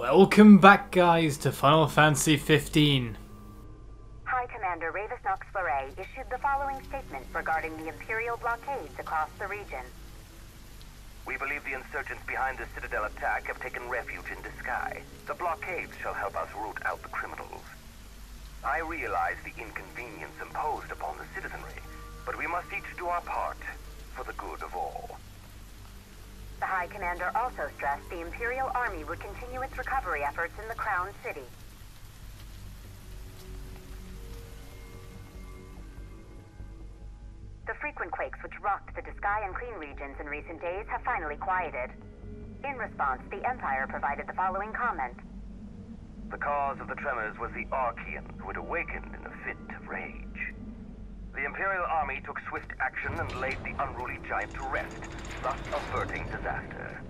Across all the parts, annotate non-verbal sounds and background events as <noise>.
Welcome back, guys, to Final Fantasy 15. High Commander Ravus Nox Fleuret issued the following statement regarding the Imperial blockades across the region. We believe the insurgents behind the Citadel attack have taken refuge in Duscae. The blockades shall help us root out the criminals. I realize the inconvenience imposed upon the citizenry, but we must each do our part for the good of all. The High Commander also stressed the Imperial Army would continue its recovery efforts in the Crown City. The frequent quakes which rocked the Duscae and Cleigne regions in recent days have finally quieted. In response, the Empire provided the following comment. The cause of the tremors was the Archaean, who had awakened in a fit of rage. The Imperial Army took swift action and laid the unruly giant to rest, thus averting disaster.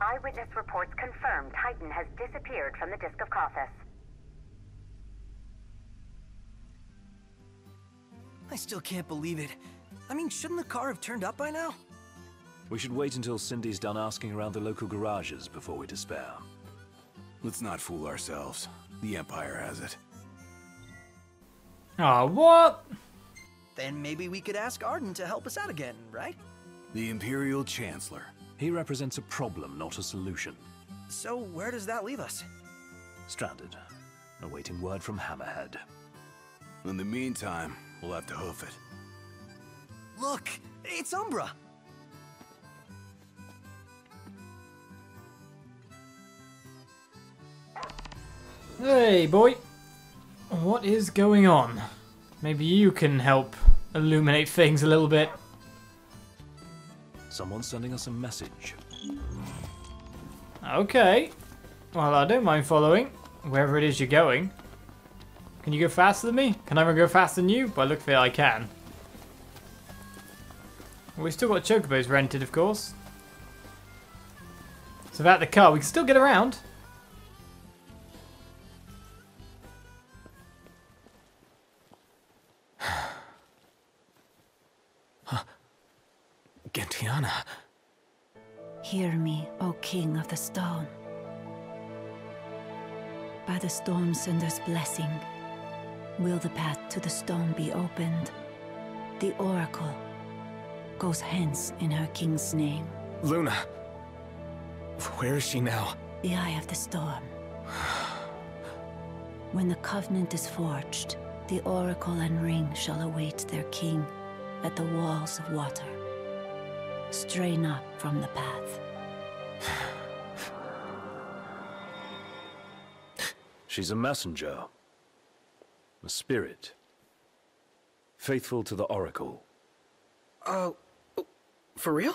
Eyewitness reports confirm Titan has disappeared from the Disc of Cauthess. I still can't believe it. I mean, shouldn't the car have turned up by now? We should wait until Cindy's done asking around the local garages before we despair. Let's not fool ourselves. The Empire has it. Ah, what? Then maybe we could ask Ardyn to help us out again, right? The Imperial Chancellor. He represents a problem, not a solution. So where does that leave us? Stranded, awaiting word from Hammerhead. In the meantime, we'll have to hoof it. Look, it's Umbra. Hey, boy. What is going on? Maybe you can help illuminate things a little bit. Someone's sending us a message. Okay. Well, I don't mind following. Wherever it is you're going. Can you go faster than me? Can I go faster than you? By look it, I can. Well, we've still got chocobos rented, of course. So without the car, we can still get around. Gentiana. Hear me, O King of the Stone. By the Stormsender's blessing, will the path to the stone be opened. The Oracle goes hence in her king's name. Luna. Where is she now? The Eye of the Storm. <sighs> When the Covenant is forged, the Oracle and Ring shall await their king at the walls of water. Stray not from the path. <sighs> She's a messenger. A spirit. Faithful to the Oracle. Uh, for real?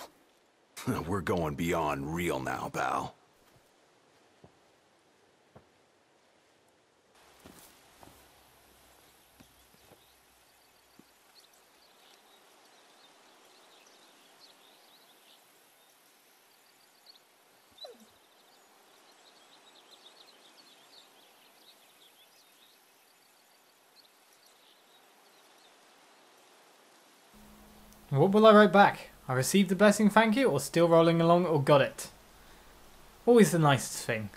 <laughs> We're going beyond real now, pal. What will I write back? I received the blessing, thank you, or still rolling along, or got it? Always the nicest thing.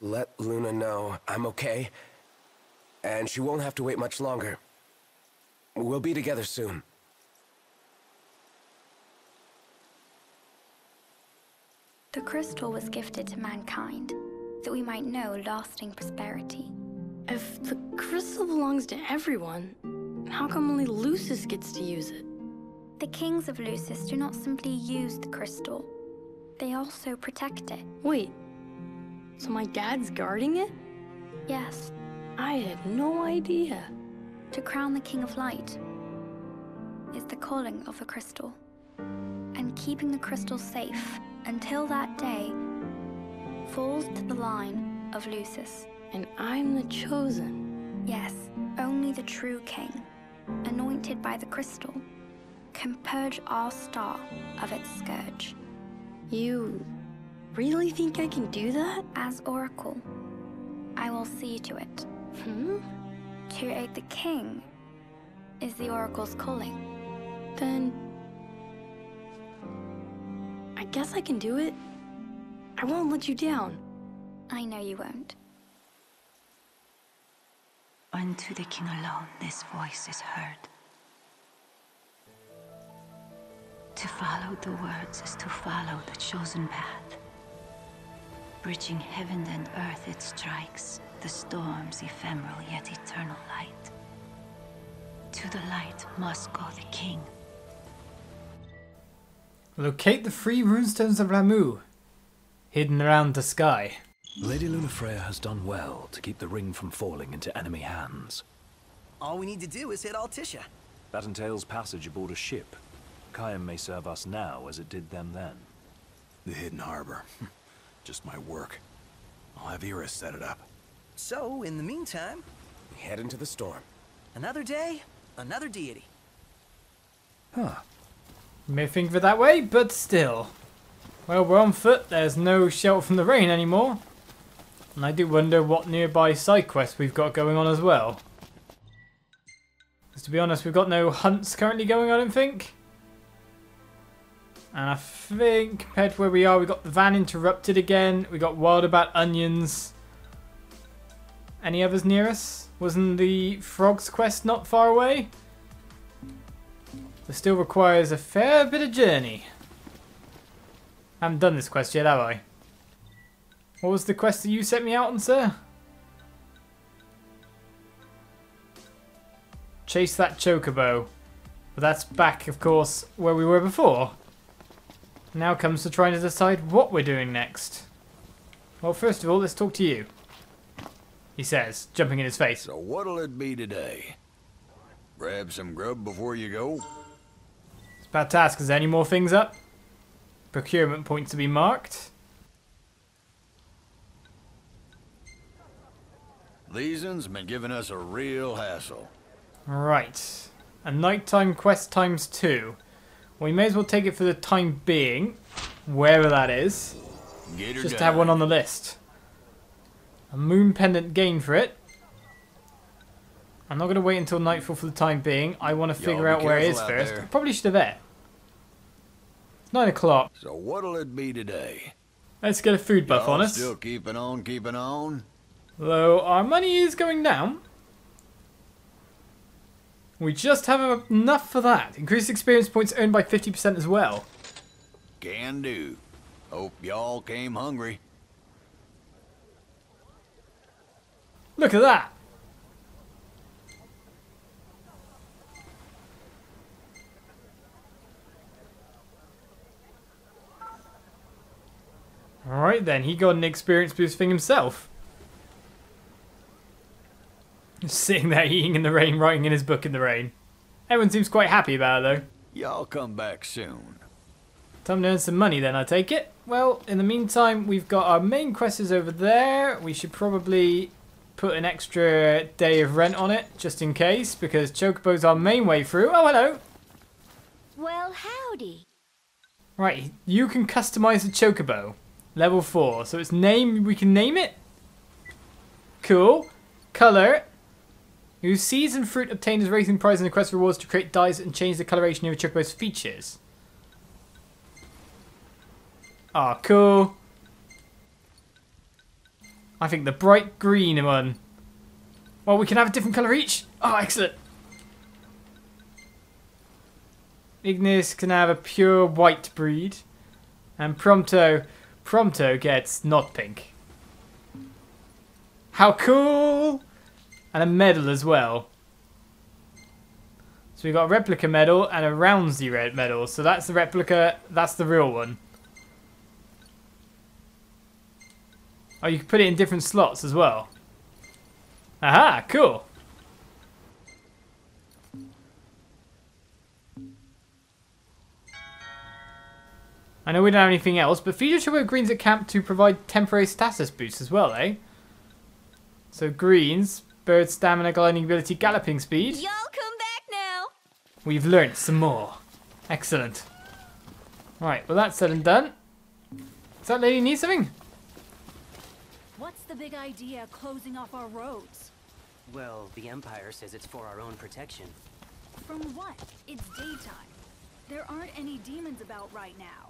Let Luna know I'm okay, and she won't have to wait much longer. We'll be together soon. The crystal was gifted to mankind, that we might know lasting prosperity. If the crystal belongs to everyone, how come only Lucis gets to use it? The kings of Lucis do not simply use the crystal, they also protect it. Wait, so my dad's guarding it? Yes, I had no idea. to crown the King of Light is the calling of the crystal, and keeping the crystal safe until that day falls to the line of Lucis. And I'm the chosen. Yes, only the true king, anointed by the crystal, can purge our star of its scourge. You really think I can do that? As Oracle, I will see to it. Hmm? To aid the king is the Oracle's calling. Then. I guess I can do it. I won't let you down. I know you won't. Unto the king alone this voice is heard. To follow the words is to follow the chosen path. Bridging heaven and earth it strikes, the storm's ephemeral yet eternal light. To the light must go the king. Locate the three runestones of Ramuh, hidden around the sky. Lady Lunafreya has done well to keep the ring from falling into enemy hands. All we need to do is hit Altissia. That entails passage aboard a ship. Caem may serve us now as it did them then. The hidden harbor. <laughs> Just my work. I'll have Iris set it up. So, in the meantime, We head into the storm. another day, another deity. You may think of it that way, but still. Well, we're on foot, there's no shelter from the rain anymore. And I do wonder what nearby side quests we've got going on as well. 'Cause to be honest, we've got no hunts currently going, on, I don't think. And I think, compared to where we are, we got the van interrupted again. We got wild about onions. Any others near us? Wasn't the frogs quest not far away? Still requires a fair bit of journey. I haven't done this quest yet, have I? What was the quest that you set me out on, sir? Chase that chocobo. But that's back, of course, where we were before. Now comes to trying to decide what we're doing next. Well, first of all, let's talk to you. He says, jumping in his face. So what'll it be today? Grab some grub before you go? It's about to ask, is there any more things up? Procurement points to be marked. These uns been giving us a real hassle. Right. A nighttime quest times two. We may as well take it for the time being, wherever that is, just to have one on the list. A moon pendant gain for it. I'm not going to wait until nightfall for the time being. I want to figure out where it is careful first. there. I probably should have bet. It's nine o'clock. So what'll it be today? Let's get a food buff Y'all on us. Still keeping on, keeping on. Though our money is going down. We just have enough for that. Increased experience points earned by 50% as well. Can do. Hope y'all came hungry. Look at that. Alright then, he got an experience boost thing himself. Just sitting there eating in the rain, writing in his book in the rain. Everyone seems quite happy about it though. Y'all come back soon. Time to earn some money then, I take it. Well, in the meantime, we've got our main quest is over there. We should probably put an extra day of rent on it, just in case, because Chocobo's our main way through. Oh, hello! Well, howdy. Right, you can customize the Chocobo. Level 4. So its name, we can name it? Cool. Color. Use seeds and fruit obtained as racing prize and the quest rewards to create dyes and change the coloration of your Chocobo's features. Ah, cool. I think the bright green one. Well, we can have a different colour each. Oh, excellent. Ignis can have a pure white breed. And Prompto, Prompto gets not pink. How cool! And a medal as well. So we got a replica medal and a Roundsy red medal. So that's the replica, that's the real one. Oh, you can put it in different slots as well. Aha, cool. I know we don't have anything else, but feature Chocobo greens at camp to provide temporary status boosts as well, eh? So greens, bird stamina, gliding ability, galloping speed. Y'all come back now. We've learnt some more. Excellent. Right, well that's said and done. Does that lady need something? What's the big idea closing off our roads? Well, the Empire says it's for our own protection. From what? It's daytime. There aren't any demons about right now.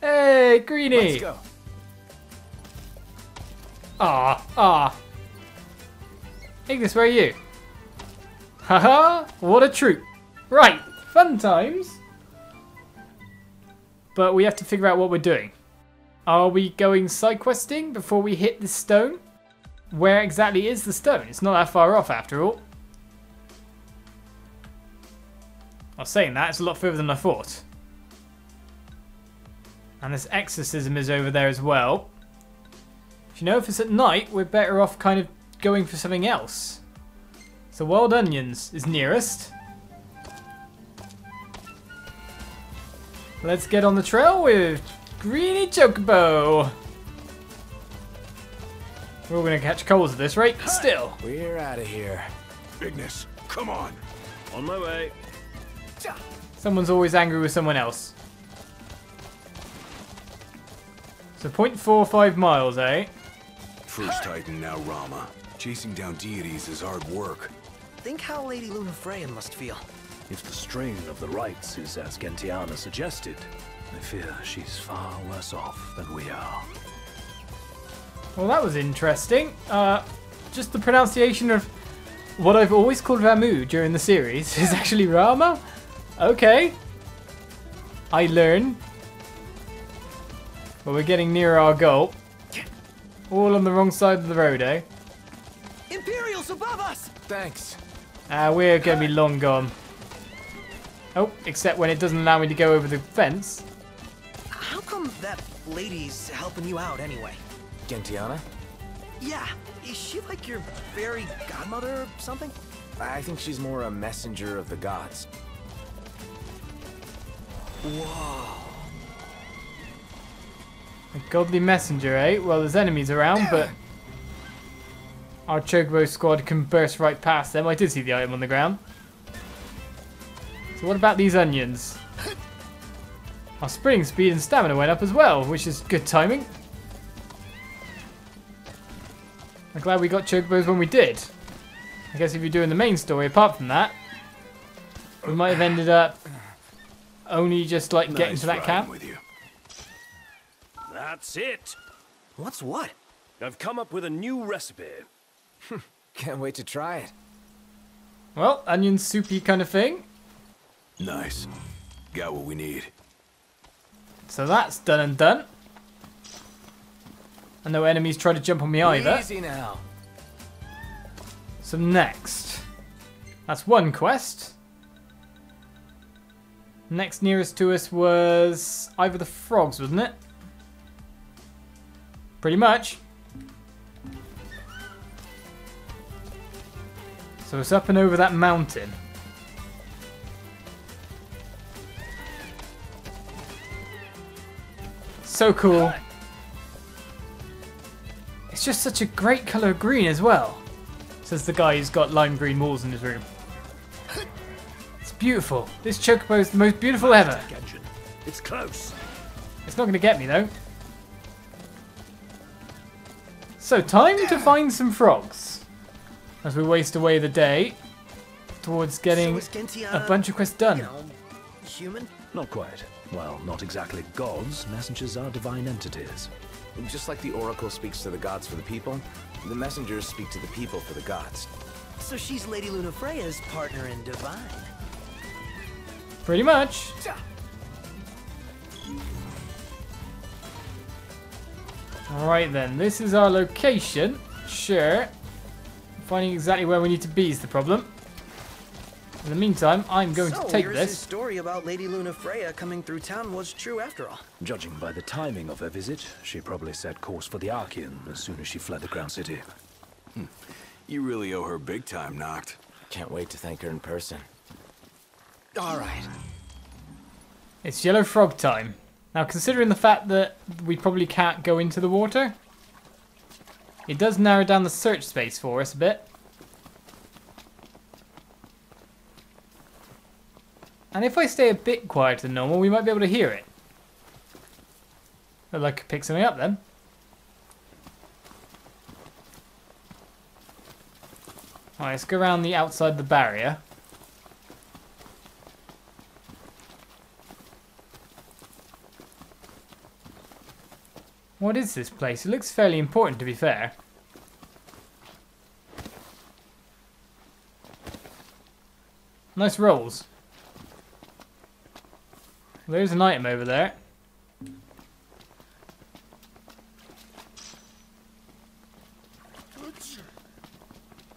Hey, Greenie! Let's go. Ah, ah. Ignis, where are you? Haha, what a troop. Right, fun times. But we have to figure out what we're doing. Are we going side questing before we hit the stone? Where exactly is the stone? It's not that far off after all. I was saying that, it's a lot further than I thought. And this exorcism is over there as well. If you know if it's at night, we're better off kind of going for something else. So Wild Onions is nearest. Let's get on the trail with Greenie Chocobo. We're all gonna catch coals at this rate, still. We're out of here. Bigness, come on. On my way. Someone's always angry with someone else. So 0.45 miles, eh? First Titan, now Ramuh. Chasing down deities is hard work. Think how Lady Lunafreya must feel. If the strain of the rites is as Gentiana suggested, I fear she's far worse off than we are. Well, that was interesting. Uh, just the pronunciation of what I've always called Ramu during the series <laughs> is actually Rama. Okay. I learn. But we're getting near our goal. All on the wrong side of the road, eh? Imperials above us! Thanks. Ah, we're gonna be long gone. Oh, except when it doesn't allow me to go over the fence. How come that lady's helping you out anyway? Gentiana? Yeah, is she like your fairy godmother or something? I think she's more a messenger of the gods. Whoa. A godly messenger, eh? Well, there's enemies around, but <clears throat> our Chocobo squad can burst right past them. I did see the item on the ground. So what about these onions? Our sprinting speed and stamina went up as well, which is good timing. I'm glad we got Chocobos when we did. I guess if you're doing the main story, apart from that, we might have ended up only just like getting to that camp. with you. That's it. What's what? I've come up with a new recipe. Hmm, can't wait to try it. Well, onion soupy kind of thing. Nice. Got what we need. So that's done and done. And no enemies try to jump on me either. Easy now. So next. That's one quest. Next nearest to us was either the frogs, wasn't it? Pretty much. So it's up and over that mountain. So cool. It's just such a great colour of green as well, says the guy who's got lime green walls in his room. It's beautiful. This chocobo is the most beautiful ever. It's close. It's not going to get me though. So time to find some frogs. As we waste away the day towards getting So is a bunch of quests done. You know, human? Not quite. Well, not exactly gods. Messengers are divine entities. Just like the Oracle speaks to the gods for the people, the messengers speak to the people for the gods. So she's Lady Lunafreya's partner in divine. Pretty much. Alright then, this is our location. Sure. Finding exactly where we need to be is the problem. In the meantime, I'm going so, to take Iris' this. story about Lady Lunafreya coming through town was true after all. Judging by the timing of her visit, she probably set course for the Archaean as soon as she fled the Crown City. Hmm. You really owe her big time, Noct. Can't wait to thank her in person. All right. It's yellow frog time. Now, considering the fact that we probably can't go into the water, it does narrow down the search space for us a bit. And if I stay a bit quieter than normal, we might be able to hear it. I'd like to pick something up then. Alright, let's go around the outside of the barrier. What is this place? It looks fairly important, to be fair. Nice rolls. There's an item over there.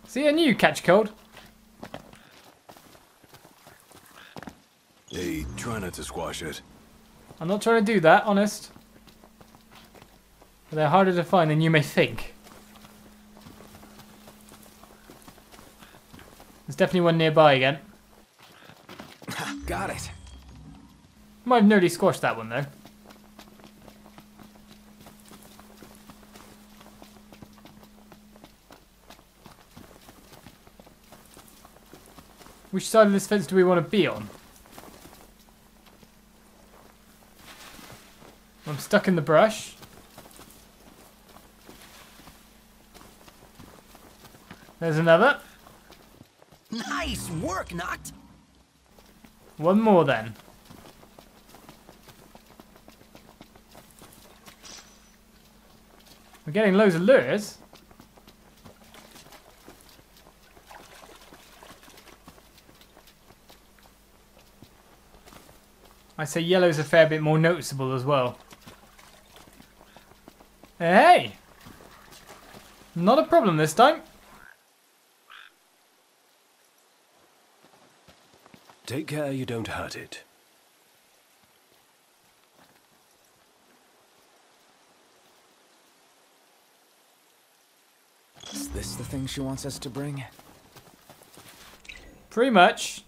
See, I knew you'd catch cold. Hey, try not to squash it. I'm not trying to do that, honest. They're harder to find than you may think. There's definitely one nearby again. Got it. Might have nearly squashed that one though. Which side of this fence do we want to be on? I'm stuck in the brush. There's another. Nice work, Noct. One more then. We're getting loads of lures. I say yellow's a fair bit more noticeable as well. Hey! Not a problem this time. Take care you don't hurt it. Is this the thing she wants us to bring? Pretty much.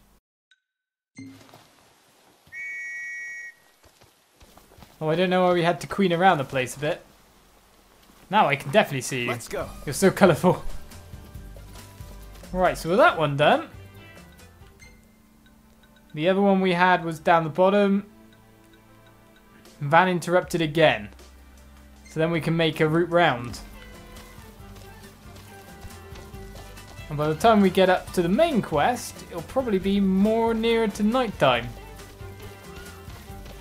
Oh, I don't know why we had to queen around the place a bit. Now I can definitely see you. Let's go. You're so colourful. Right, so with that one done. The other one we had was down the bottom. Van interrupted again. So then we can make a route round. And by the time we get up to the main quest, it'll probably be more nearer to night time.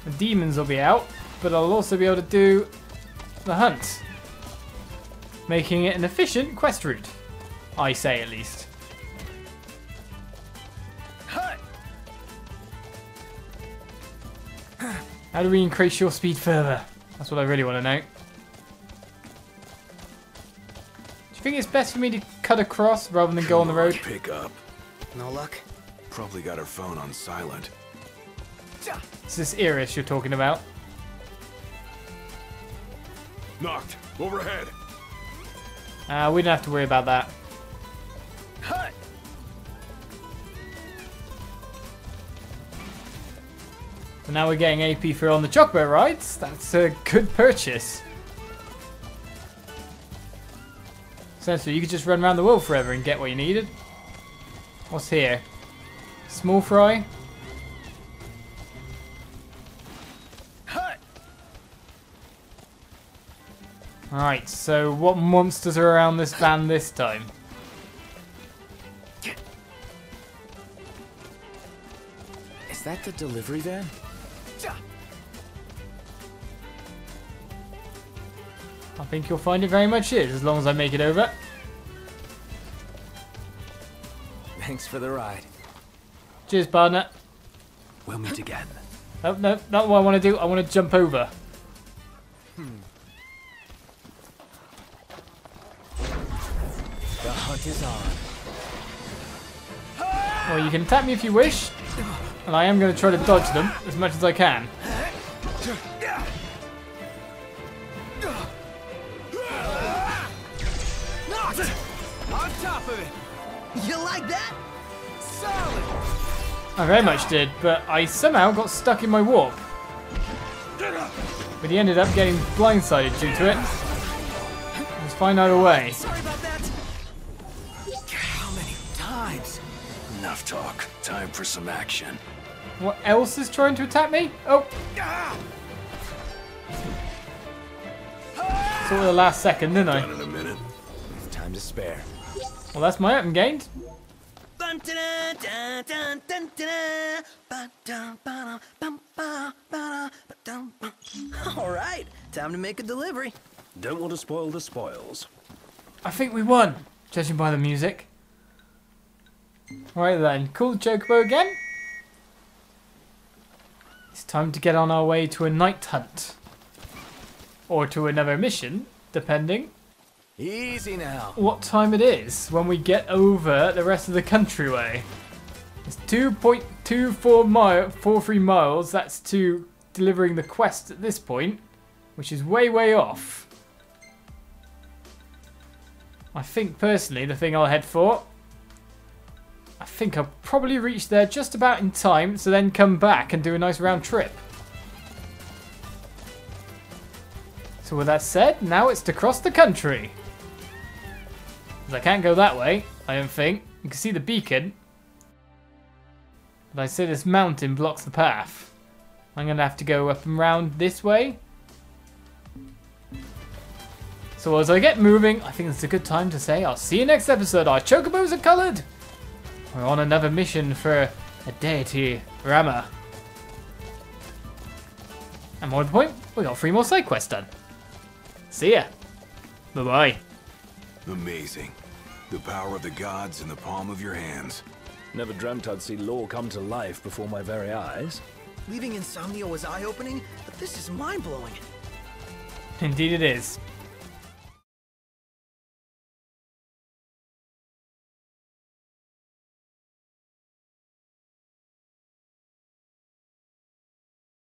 The demons will be out, but I'll also be able to do the hunt. Making it an efficient quest route. I say at least. How do we increase your speed further? That's what I really want to know. Do you think it's best for me to cut across rather than go on the road? Pick up. No luck? Probably got her phone on silent. Is this Iris you're talking about? Noct. Overhead. Uh, we don't have to worry about that. So now we're getting AP for on the chocobo rides. That's a good purchase. Essentially, you could just run around the world forever and get what you needed. What's here? Small fry. Alright, so what monsters are around this van this time? Is that the delivery van? Think you'll find it very much is, as long as I make it over. Thanks for the ride. Cheers, partner. We'll meet again. <gasps> No, no, not what I want to do. I want to jump over. Hmm. The hunt is on. Well, you can attack me if you wish, and I am going to try to dodge them as much as I can. <laughs> top of it! You like that? Solid! I very much did, but I somehow got stuck in my warp. But he ended up getting blindsided due to it. Let's find out a way. Sorry about that! How many times? Enough talk. Time for some action. What else is trying to attack me? Oh! Sort of the last second, didn't I? Done in a minute. Time to spare. Well, that's my item gained. <laughs> All right, time to make a delivery. Don't want to spoil the spoils. I think we won, judging by the music. Right then, cool Chocobo again. It's time to get on our way to a night hunt. Or to another mission, depending Easy now. what time it is when we get over the rest of the countryway. It's 2.24 mile, 43 miles. That's to delivering the quest at this point, which is way, way off. I think personally the thing I'll head for. I think I'll probably reach there just about in time to then come back and do a nice round trip. So with that said, now it's to cross the country. 'Cause I can't go that way, I don't think. You can see the beacon. But I say this mountain blocks the path. I'm going to have to go up and round this way. So as I get moving, I think it's a good time to say I'll see you next episode. Our chocobos are coloured. We're on another mission for a deity, Rama. And more to the point, we got three more side quests done. See ya. Bye bye. Amazing. The power of the gods in the palm of your hands. Never dreamt I'd see law come to life before my very eyes. Leaving Insomnia was eye-opening, but this is mind-blowing. Indeed it is.